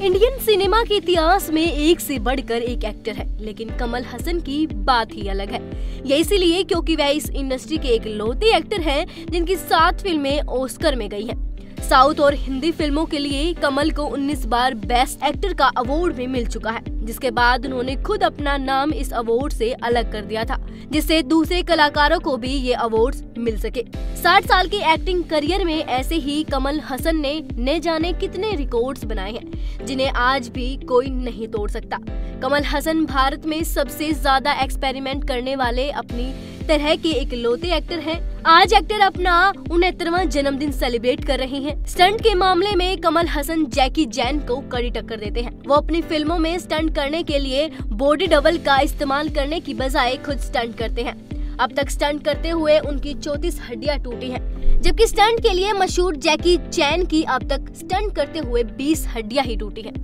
Indian cinema के इतिहास में एक से बढ़कर एक एक्टर है, लेकिन कमल हसन की बात ही अलग है। ये इसीलिए क्योंकि वह इस इंडस्ट्री के एक लौते एक्टर हैं, जिनकी सात फ़िल्में ओस्कर में गई हैं। साउथ और हिंदी फ़िल्मों के लिए कमल को 19 बार बेस्ट एक्टर का अवार्ड भी मिल चुका है। जिसके बाद उन्होंने खुद अपना नाम इस अवार्ड से अलग कर दिया था, जिससे दूसरे कलाकारों को भी ये अवार्ड मिल सके। 60 साल के एक्टिंग करियर में ऐसे ही कमल हसन ने न जाने कितने रिकॉर्ड्स बनाए हैं, जिन्हें आज भी कोई नहीं तोड़ सकता। कमल हसन भारत में सबसे ज़्यादा एक्सपेरिमेंट करने वाले अपनी तरह के एक लोते एक्टर हैं। आज एक्टर अपना उनहत्तरवा जन्मदिन सेलिब्रेट कर रहे हैं स्टंट के मामले में कमल हसन जैकी जैन को कड़ी टक्कर देते हैं वो अपनी फ़िल्मों में स्टंट करने के लिए बॉडी डबल का इस्तेमाल करने की बजाय खुद स्टंट करते हैं अब तक स्टंट करते हुए उनकी चौतीस हड्डियाँ टूटी हैं, जबकि स्टंट के लिए मशहूर जैकी चैन की अब तक स्टंट करते हुए 20 हड्डियाँ ही टूटी हैं।